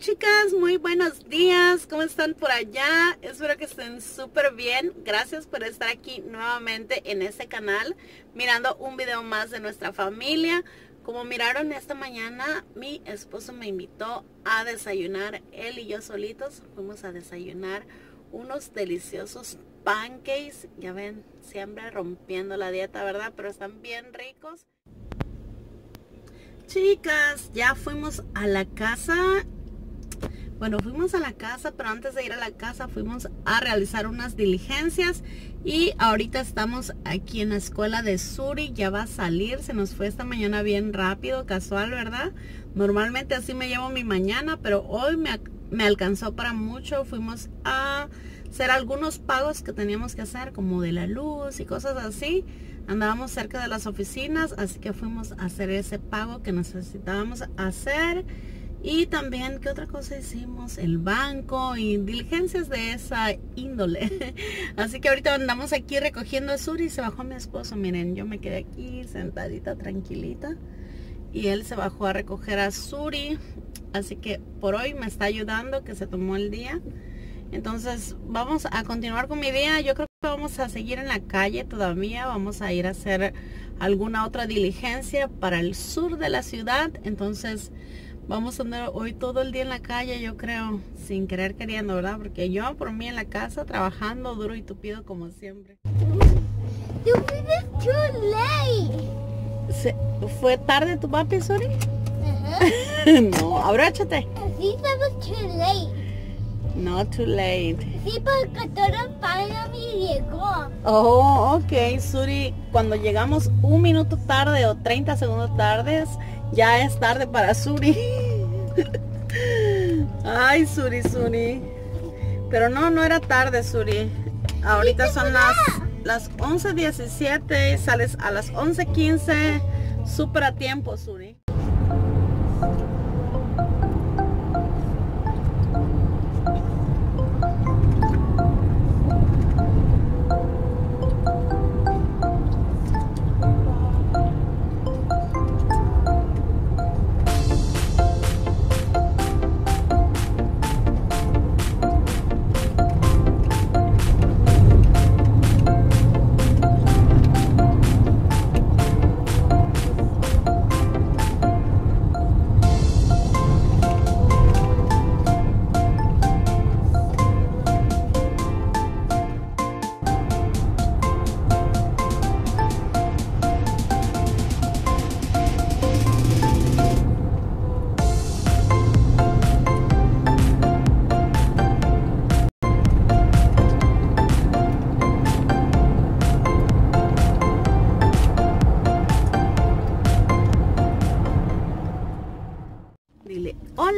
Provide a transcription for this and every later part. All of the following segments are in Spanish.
chicas, muy buenos días, ¿cómo están por allá? Espero que estén súper bien, gracias por estar aquí nuevamente en este canal, mirando un video más de nuestra familia. Como miraron esta mañana, mi esposo me invitó a desayunar, él y yo solitos, fuimos a desayunar unos deliciosos pancakes, ya ven, siempre rompiendo la dieta, ¿verdad? Pero están bien ricos. Chicas, ya fuimos a la casa bueno, fuimos a la casa, pero antes de ir a la casa fuimos a realizar unas diligencias y ahorita estamos aquí en la escuela de Suri, ya va a salir, se nos fue esta mañana bien rápido, casual, ¿verdad? Normalmente así me llevo mi mañana, pero hoy me, me alcanzó para mucho, fuimos a hacer algunos pagos que teníamos que hacer, como de la luz y cosas así. Andábamos cerca de las oficinas, así que fuimos a hacer ese pago que necesitábamos hacer. Y también, ¿qué otra cosa hicimos? El banco y diligencias de esa índole. Así que ahorita andamos aquí recogiendo a Suri y se bajó mi esposo. Miren, yo me quedé aquí sentadita, tranquilita. Y él se bajó a recoger a Suri. Así que por hoy me está ayudando, que se tomó el día. Entonces vamos a continuar con mi día. Yo creo que vamos a seguir en la calle todavía. Vamos a ir a hacer alguna otra diligencia para el sur de la ciudad. Entonces Vamos a andar hoy todo el día en la calle, yo creo, sin querer queriendo, ¿verdad? Porque yo por mí en la casa trabajando duro y tupido como siempre. You too late. ¿Fue tarde tu papi, Sori? no, abróchate. Sí, was too late. No too late. Sí, porque todo para mí llegó. Oh, ok, Suri. Cuando llegamos un minuto tarde o 30 segundos tardes, ya es tarde para Suri. Ay, Suri, Suri. Pero no, no era tarde, Suri. Ahorita son las, las 11.17 sales a las 11.15. Súper a tiempo, Suri.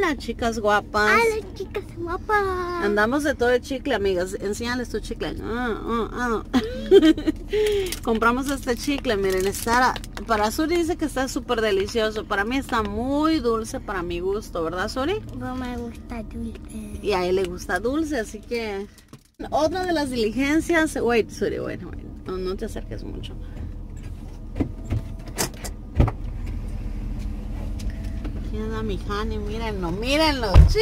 Hola, chicas guapas. Hola, chicas guapas. Andamos de todo el chicle, amigas. Enséñales tu chicle. Ah, ah, ah. Compramos este chicle, miren, está... Para Suri dice que está súper delicioso. Para mí está muy dulce para mi gusto, ¿verdad, Suri? No me gusta dulce. Y a él le gusta dulce, así que... Otra de las diligencias... Wait, Suri, bueno, bueno. No, no te acerques mucho. Aquí anda mi honey, mírenlo, mírenlo. ¡Sí!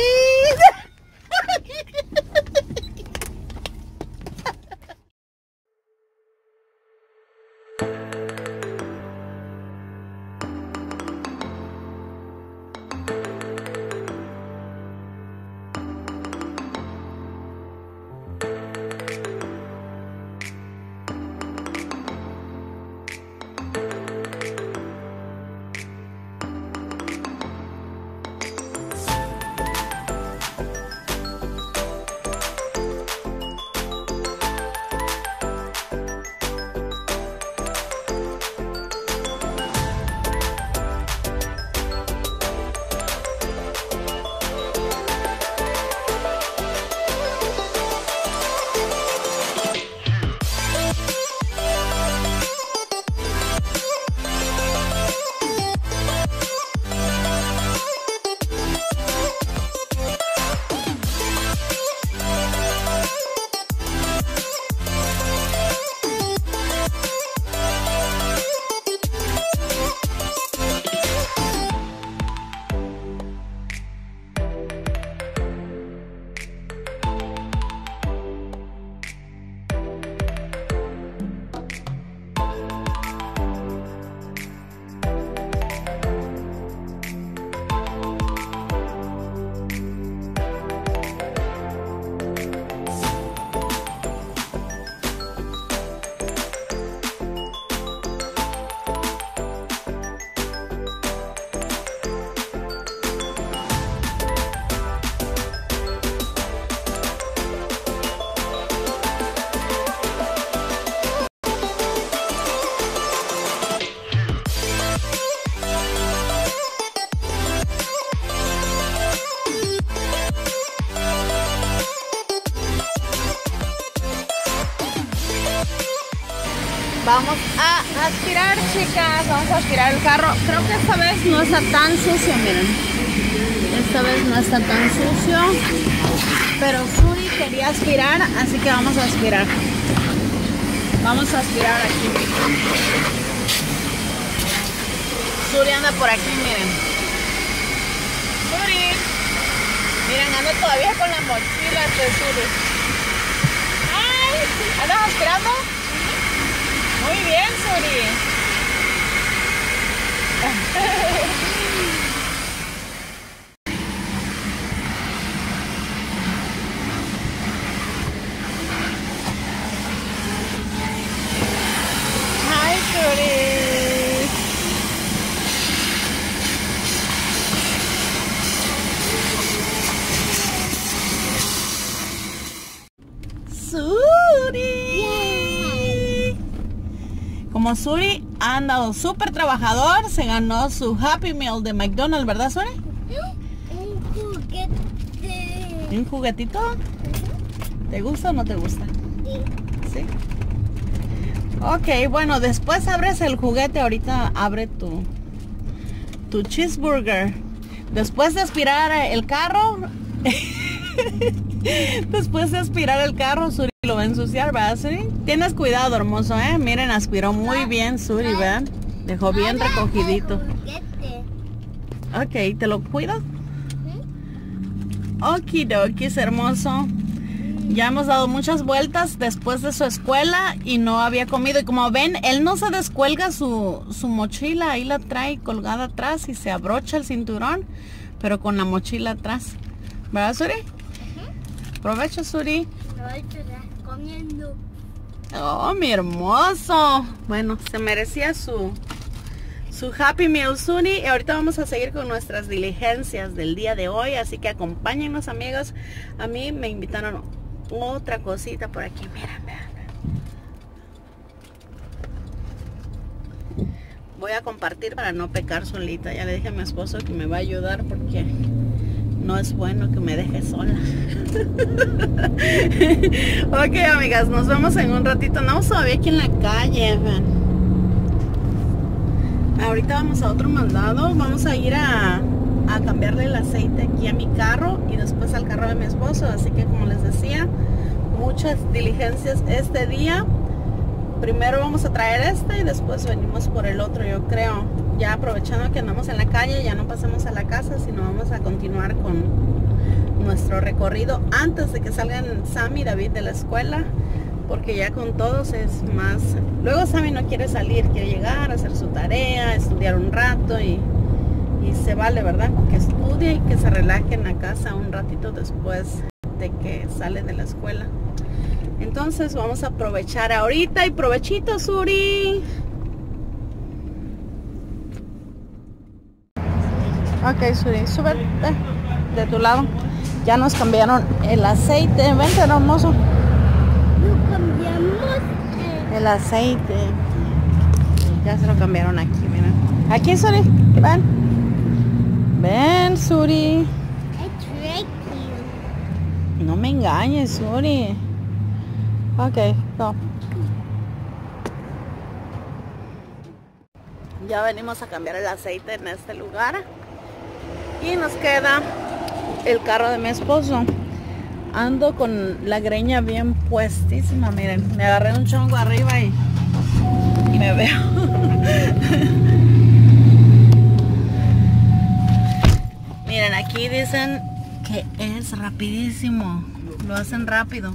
Aspirar, chicas. Vamos a aspirar el carro. Creo que esta vez no está tan sucio, miren. Esta vez no está tan sucio. Pero Suri quería aspirar, así que vamos a aspirar. Vamos a aspirar aquí. Suri anda por aquí, miren. Suri. Miren, anda todavía con la mochila de Suri. ¡Ay! ¿Andas aspirando? Bien, Suri. Hi, Suri. Suri. Como Suri ha andado súper trabajador, se ganó su Happy Meal de McDonald's, ¿verdad, Suri? Un juguete. ¿Un juguetito? ¿Te gusta o no te gusta? Sí. Sí. Ok, bueno, después abres el juguete, ahorita abre tu, tu cheeseburger. Después de aspirar el carro, después de aspirar el carro, Suri lo va a ensuciar, ¿verdad, Suri? Tienes cuidado, hermoso, ¿eh? Miren, aspiró muy bien Suri, ¿verdad? Dejó bien recogidito. Ok, ¿te lo cuido? Okidoki, es hermoso. Ya hemos dado muchas vueltas después de su escuela y no había comido. Y como ven, él no se descuelga su, su mochila, ahí la trae colgada atrás y se abrocha el cinturón, pero con la mochila atrás. ¿Verdad, Suri? Provecho, Suri. Estás comiendo. Oh, mi hermoso. Bueno, se merecía su, su Happy Meal Suni. Y ahorita vamos a seguir con nuestras diligencias del día de hoy. Así que acompáñenos, amigos. A mí me invitaron otra cosita por aquí. Miren, vean. Voy a compartir para no pecar solita. Ya le dije a mi esposo que me va a ayudar porque no es bueno que me deje sola. ok, amigas, nos vemos en un ratito. Andamos todavía aquí en la calle. Ahorita vamos a otro mandado. Vamos a ir a, a cambiarle el aceite aquí a mi carro y después al carro de mi esposo. Así que como les decía, muchas diligencias este día. Primero vamos a traer este y después venimos por el otro, yo creo. Ya aprovechando que andamos en la calle, ya no pasamos a la casa, sino vamos a continuar con nuestro recorrido antes de que salgan Sam y David de la escuela. Porque ya con todos es más... Luego Sammy no quiere salir, quiere llegar, hacer su tarea, estudiar un rato y, y se vale, ¿verdad? Que estudie y que se relaje en la casa un ratito después de que sale de la escuela. Entonces vamos a aprovechar ahorita y provechito, Suri. Ok, Suri, sube eh, de tu lado. Ya nos cambiaron el aceite. Vente, hermoso. Lo cambiamos. eh, El aceite. Ya se lo cambiaron aquí, miren. Aquí, Suri. Ven. Ven, Suri. No me engañes, Suri. Ok, go. Ya venimos a cambiar el aceite en este lugar. Y nos queda el carro de mi esposo. Ando con la greña bien puestísima, miren. Me agarré un chongo arriba y, me veo. miren, aquí dicen que es rapidísimo. Lo hacen rápido.